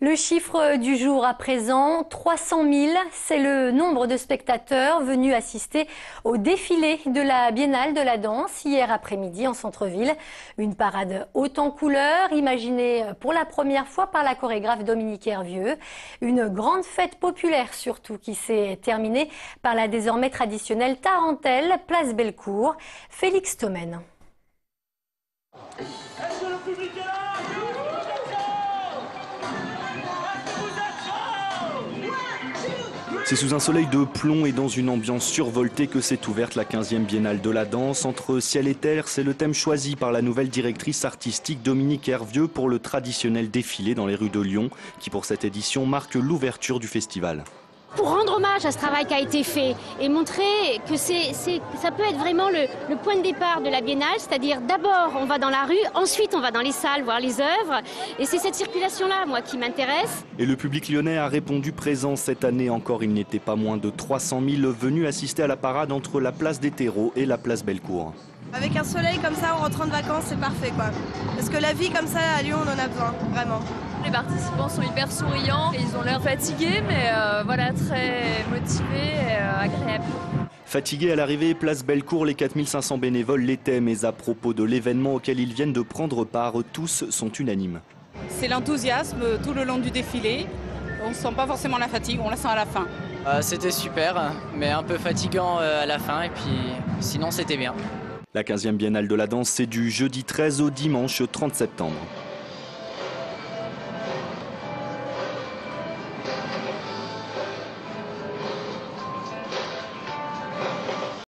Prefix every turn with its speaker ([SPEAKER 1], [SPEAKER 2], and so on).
[SPEAKER 1] Le chiffre du jour à présent, 300 000, c'est le nombre de spectateurs venus assister au défilé de la Biennale de la danse hier après-midi en centre-ville. Une parade haute en couleurs, imaginée pour la première fois par la chorégraphe Dominique Hervieux. Une grande fête populaire surtout qui s'est terminée par la désormais traditionnelle tarentelle, place Bellecour. Félix Tomen.
[SPEAKER 2] C'est sous un soleil de plomb et dans une ambiance survoltée que s'est ouverte la 15e biennale de la danse. Entre ciel et terre, c'est le thème choisi par la nouvelle directrice artistique Dominique Hervieux pour le traditionnel défilé dans les rues de Lyon, qui pour cette édition marque l'ouverture du festival
[SPEAKER 3] pour rendre hommage à ce travail qui a été fait et montrer que c'est, ça peut être vraiment le, le, point de départ de la biennale, c'est-à-dire d'abord on va dans la rue, ensuite on va dans les salles voir les œuvres, et c'est cette circulation-là, moi, qui m'intéresse.
[SPEAKER 2] Et le public lyonnais a répondu présent cette année encore, il n'était pas moins de 300 000 venus assister à la parade entre la place des terreaux et la place Bellecour.
[SPEAKER 4] Avec un soleil comme ça en rentrant de vacances, c'est parfait quoi. Parce que la vie comme ça à Lyon, on en a besoin, vraiment.
[SPEAKER 5] Les participants sont hyper souriants et ils ont l'air fatigués, mais euh, voilà, très motivés et euh, agréables.
[SPEAKER 2] Fatigués à l'arrivée, place Bellecour, les 4500 bénévoles l'étaient, mais à propos de l'événement auquel ils viennent de prendre part, tous sont unanimes.
[SPEAKER 6] C'est l'enthousiasme tout le long du défilé. On ne sent pas forcément la fatigue, on la sent à la fin.
[SPEAKER 7] Euh, c'était super, mais un peu fatigant à la fin, et puis sinon c'était bien.
[SPEAKER 2] La 15e biennale de la danse, c'est du jeudi 13 au dimanche 30 septembre.